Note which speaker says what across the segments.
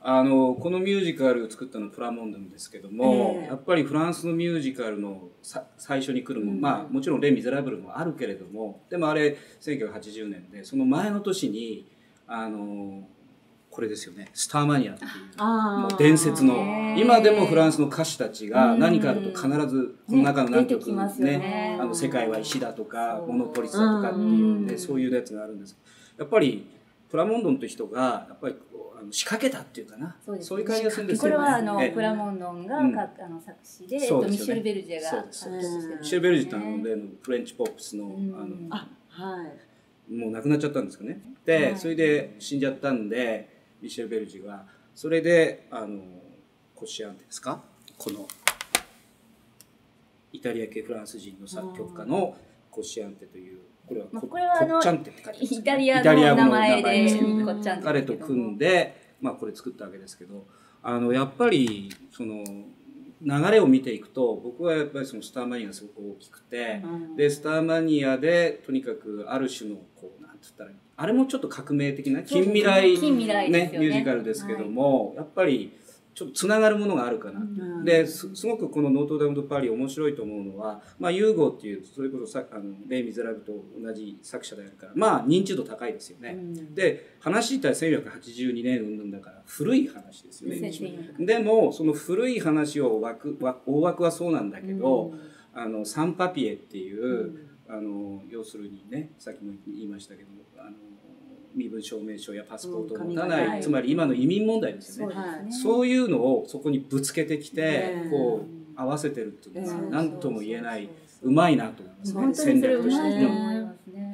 Speaker 1: あのこのミュージカルを作ったのはプラモンドンですけども、
Speaker 2: ええ。
Speaker 1: やっぱりフランスのミュージカルのさ最初に来るも、
Speaker 2: うん。
Speaker 1: まあもちろん「レ・ミゼラブル」もあるけれどもでもあれ1980年でその前の年にあのこれですよね「スターマニア」っていうもう伝説の
Speaker 3: へー。
Speaker 1: 今でもフランスの歌手たちが
Speaker 3: うん。
Speaker 1: 何かあると必ずこの中の何曲
Speaker 3: てきますよね。
Speaker 1: あの世界は石だとかモノポリスだとかっていう
Speaker 3: うん。
Speaker 1: でそういうやつがあるんです。やっぱりプラモンドンって人がやっぱりこうあの仕掛けたっていうかな。
Speaker 3: そうです。
Speaker 1: そういう感じがするんです
Speaker 3: こ
Speaker 1: よ
Speaker 3: れはあの
Speaker 1: ええ。
Speaker 3: プラモンドンが
Speaker 1: うん。
Speaker 3: かあの作詞で、えっと、
Speaker 1: そうですよね。
Speaker 3: ミシェル・ベルジェが
Speaker 1: そうです。
Speaker 3: 作詞してる
Speaker 1: ミシェル・ベルジってあの例のフレンチポップスの
Speaker 3: うん。
Speaker 1: あの
Speaker 2: あはい。
Speaker 1: もう亡くなっちゃったんですかね。で、
Speaker 3: はい。
Speaker 1: それで死んじゃったんでミシェル・ベルジがそれであのコシアンテですか？このイタリア系フランス人の作曲家のコシアンテというこれは
Speaker 3: これはあのイタリアの名前で
Speaker 1: 彼と組んで、まあ、これ作ったわけですけどあのやっぱりその流れを見ていくと僕はやっぱりそのスターマニアがすごく大きくて、
Speaker 2: うん。
Speaker 1: でスターマニアでとにかくある種のこうなんつったらあれもちょっと革命的な近未来
Speaker 3: ね。
Speaker 1: ミュージカルですけども、やっぱりちょっとつながるものがあるかな、
Speaker 2: うん。
Speaker 1: ですすごくこの「ノートダム・ド・パリ」面白いと思うのは、まあ、ユーゴっていうそれこそさあのレイ・ミゼラブルと同じ作者であるからまあ認知度高いですよね。
Speaker 2: うん。
Speaker 1: で話自体1982年云々だから古い話ですよね。
Speaker 3: 1400
Speaker 1: でもその古い話を枠枠大枠はそうなんだけど、あのサンパピエっていう、
Speaker 2: うん。
Speaker 1: あの要するにねさっきも言いましたけどあの身分証明書やパスポートを持たない、つまり今の移民問題ですよね。
Speaker 3: そう
Speaker 1: いうのをそこにぶつけてきて、こう合わせてるっていうのは
Speaker 2: ええ
Speaker 1: 何とも言えない、
Speaker 3: そう
Speaker 1: まいなと思いますね。戦略として。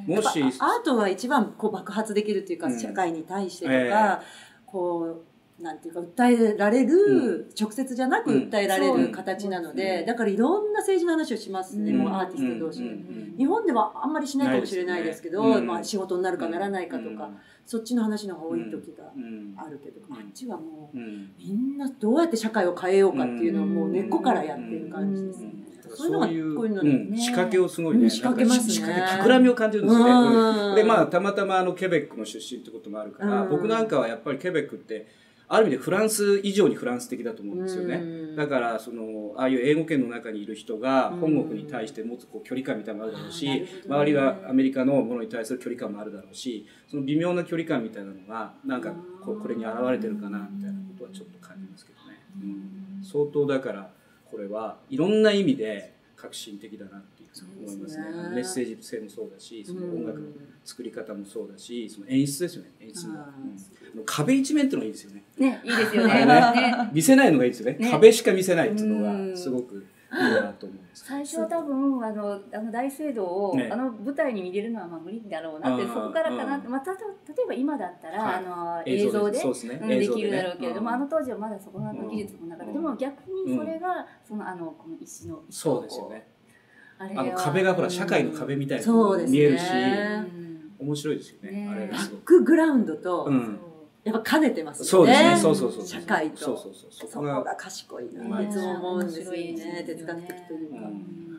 Speaker 1: もし
Speaker 2: アートが一番こう爆発できるっていうか、
Speaker 1: うん。
Speaker 2: 社会に対してと
Speaker 1: え
Speaker 2: か、こうなんていうか訴えられる、直接じゃなく訴えられる形なので、
Speaker 1: うん
Speaker 2: だからいろんな政治の話をしますね、
Speaker 3: うん。
Speaker 2: もうアーティスト同士で、
Speaker 1: うん
Speaker 2: 日本ではあんまりしないかもしれないですけどまあ、仕事になるかならないかとか、そっちの話の方が多い時が
Speaker 1: うん
Speaker 2: あるけど、
Speaker 1: うん。
Speaker 2: あっちはもう
Speaker 1: うん。
Speaker 2: みんなどうやって社会を変えようかっていうのをもう根っこからやってる感じですね。そういうこういうの
Speaker 1: うん。
Speaker 3: ね
Speaker 1: 仕掛けをすごいね、
Speaker 2: うん仕掛けますね。
Speaker 1: 企みを感じるんですよね。でまあたまたまあのケベックの出身ってこともあるから、
Speaker 2: うん。
Speaker 1: 僕なんかはやっぱりケベックってある意味でフランス以上にフランス的だと思うんですよね。
Speaker 2: うん。
Speaker 1: だからそのああいう英語圏の中にいる人が
Speaker 2: うん。
Speaker 1: 本国に対して持つこう距離感みたいなのもあるだろうし、周りはアメリカのものに対する距離感もあるだろうしその微妙な距離感みたいなのがなんかこうこれに現れてるかなみたいなことはちょっと感じますけどね。うん。相当だからこれはいろんな意味で革新的だなっていうふうに思いますね。メッセージ性もそうだしその音楽の
Speaker 2: うん。
Speaker 1: 作り方もそうだしその演出ですよね演出も、
Speaker 2: あ
Speaker 1: うん壁一面っていうのがいいですよね。
Speaker 3: ねいいですよね。ね。
Speaker 1: 見せないのがいいですよね。
Speaker 3: ね。
Speaker 1: 壁しか見せないっていうの
Speaker 3: うん。
Speaker 1: がすごくいいなと思うんです。
Speaker 3: 最初は多分あのあの大聖堂を、
Speaker 1: ね。
Speaker 3: あの舞台に見れるのはまあ無理だろうなって
Speaker 1: うん
Speaker 3: そこからかなまあ、例えば今だったら、
Speaker 1: はい。
Speaker 3: あの映像で
Speaker 1: ですね。
Speaker 3: うんできるだろうけれども、
Speaker 1: うん。
Speaker 3: あの当時はまだそこの技術もなかった、
Speaker 1: うん。
Speaker 3: でも逆にそれが、そのあのこの石の石を
Speaker 1: そうですよね。
Speaker 3: あ
Speaker 1: の壁がほら社会の壁みたいな見えるし
Speaker 3: うん
Speaker 1: 面白いですよね。
Speaker 3: ね。
Speaker 1: あれが
Speaker 2: バックグラウンドと、
Speaker 1: うん
Speaker 2: やっぱ兼ねてます
Speaker 1: そう
Speaker 2: よね。
Speaker 1: ですね。そうそうそう
Speaker 2: 社会と。
Speaker 1: そうそうそうそ
Speaker 2: そこ
Speaker 1: こが
Speaker 2: が賢いな
Speaker 1: い
Speaker 2: いつも思うんですよ
Speaker 3: 面白い
Speaker 2: ね。哲学的というか。
Speaker 1: うん
Speaker 2: うん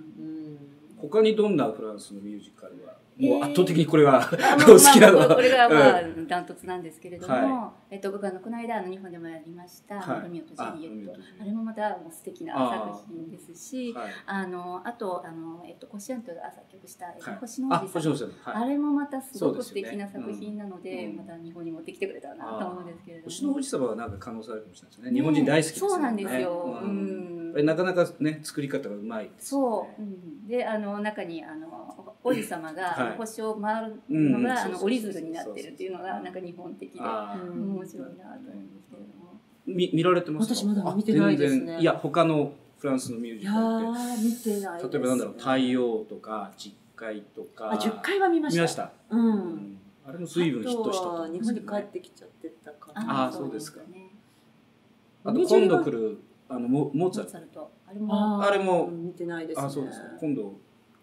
Speaker 1: 他にどんなフランスのミュージカルはもう
Speaker 3: えー
Speaker 1: 圧倒的にこれは、
Speaker 3: あまあ
Speaker 1: 好きなのは。
Speaker 3: まあこれがまあ
Speaker 1: う
Speaker 3: ダントツなんですけれども、
Speaker 1: は
Speaker 3: えっと僕あのこの間あの日本でもやりました「
Speaker 1: はい。
Speaker 3: ロミオとジュリエット。
Speaker 1: あロミオとジュリエッ」ト
Speaker 3: あれもまたもう素敵な作品ですし
Speaker 1: はい
Speaker 3: あのあとあの、えっと、コシアントが作曲した「えっと
Speaker 1: はい。
Speaker 3: 星の王子様
Speaker 1: あ星野」さん。はい。
Speaker 3: あれもまたすごく素敵な作品なので
Speaker 1: うん
Speaker 3: また日本に持ってきてくれたらなと思うんですけれども。
Speaker 1: 星の王子様はなんか可能性あるかもしれないですね。日本人大好きですよね。
Speaker 3: そうなんですよ、
Speaker 1: う
Speaker 3: うんん
Speaker 1: あれなかなかね作り方がうまいですよ
Speaker 3: そう、う
Speaker 1: ね
Speaker 3: ん、であの中にあの王子様が
Speaker 1: はい。
Speaker 3: 星を回るのが、
Speaker 1: うん。
Speaker 3: あの折り鶴になってるっていうのがなんか日本的で面白いなと思うんですけれども。
Speaker 1: み見られてますか？
Speaker 2: 私まだ見てないですね。
Speaker 1: あ全然。いや他のフランスのミュージカル。っ
Speaker 2: ー見てないです
Speaker 1: て例えばなんだろう太陽とか実会とか。
Speaker 2: あ10回は見ました。
Speaker 1: 見ました、
Speaker 2: う
Speaker 1: うん。んあれも随分ヒットしたと
Speaker 2: あとは
Speaker 1: 思うんで
Speaker 2: 日本に帰ってきちゃってたか
Speaker 1: あ
Speaker 2: な
Speaker 1: ーそうですか。
Speaker 3: ね。
Speaker 1: あと今度来るあのモモーツァルト。
Speaker 3: あれも。
Speaker 2: ー。
Speaker 1: あれも
Speaker 2: 見てないですね。
Speaker 1: あそうです。か今度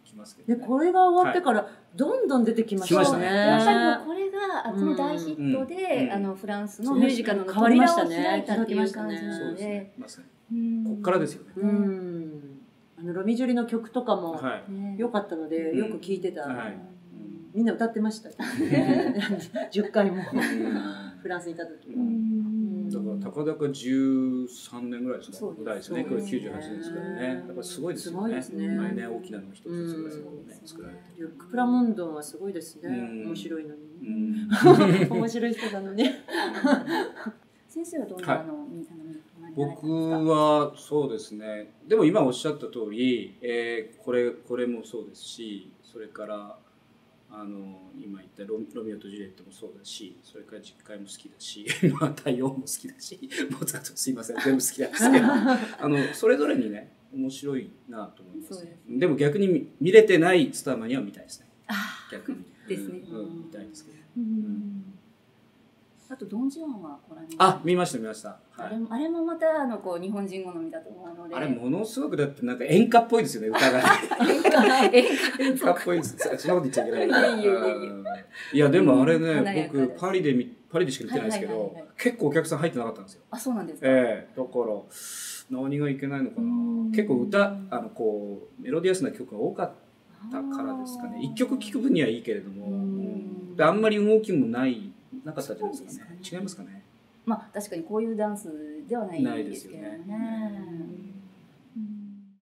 Speaker 1: 来ますけ
Speaker 2: で
Speaker 1: ど、ね、
Speaker 2: これが終わってからどんどん出てきました
Speaker 1: 来ましたね。
Speaker 3: やっぱりもうこれがあこの大ヒットで、
Speaker 1: うん。
Speaker 3: あのフランスのミュージカルの
Speaker 2: 変わりましたね
Speaker 3: 扉を開いたっていう感じ
Speaker 2: 開きましたね。
Speaker 3: なので
Speaker 1: そうですね、まさに。
Speaker 3: うん。
Speaker 1: こっからですよね、
Speaker 2: うん。あのロミジュリの曲とかも良かったので
Speaker 1: うん。
Speaker 2: よく聴いてた、
Speaker 1: はい。
Speaker 2: みんな歌ってました。よ10回も。
Speaker 1: うん。
Speaker 2: フランスにいた時
Speaker 3: う
Speaker 2: は、
Speaker 3: ん
Speaker 1: だから多かだか13年ぐらいですか
Speaker 3: そうです
Speaker 1: ぐらいですね。これ
Speaker 3: そうです
Speaker 1: 98年ですからね。やっぱすごいですよね。
Speaker 2: ですね。
Speaker 1: 毎年大きなの一つぐらいのね作られて
Speaker 2: リュック・プラモンドンはすごいですね、
Speaker 1: うん。
Speaker 2: 面白いのに、面白い人なのに。
Speaker 3: 先生はどん
Speaker 1: はい。
Speaker 3: なの
Speaker 1: 僕はそうですね。でも今おっしゃった通り、えーこれこれもそうですし、それからあの今言ったロロミオとジュリエットもそうだし、それから実会も好きだし、まあ太陽も好きだし、モーツァルトすいません全部好きなんですけど、あのそれぞれにね面白いなと思いますね
Speaker 3: です。
Speaker 1: でも逆に見見れてないスターマニアは見たいですね。
Speaker 3: あ
Speaker 1: 逆に。
Speaker 3: ですね
Speaker 1: うんうん見たいですけど。
Speaker 3: あとドン・ジュアンはご覧に
Speaker 1: あ見ました見ました。はい。
Speaker 3: あれもあれもまたあのこう日本人好みだと思うので
Speaker 1: あれものすごくだってなんか演歌っぽいですよね歌が。
Speaker 3: 演
Speaker 1: 演歌っぽいです。そんなこと言っちゃいけない。
Speaker 3: いやいやいやいや
Speaker 1: でもあれ
Speaker 3: 華
Speaker 1: ね、僕パリで見パリでしか見てないですけど結構お客さん入ってなかったんですよ。
Speaker 3: あそうなんですか、
Speaker 1: ええだから何がいけないのかな
Speaker 3: うん。
Speaker 1: 結構歌あのこうメロディアスな曲が多かったからですかね。一曲聴く分にはいいけれども、あんまり動きもないなかったじゃないですかね。
Speaker 3: ね
Speaker 1: 違いますかね。
Speaker 3: まあ確かにこういうダンスでは
Speaker 1: ないで
Speaker 3: ですすけれど
Speaker 1: よね
Speaker 3: もね。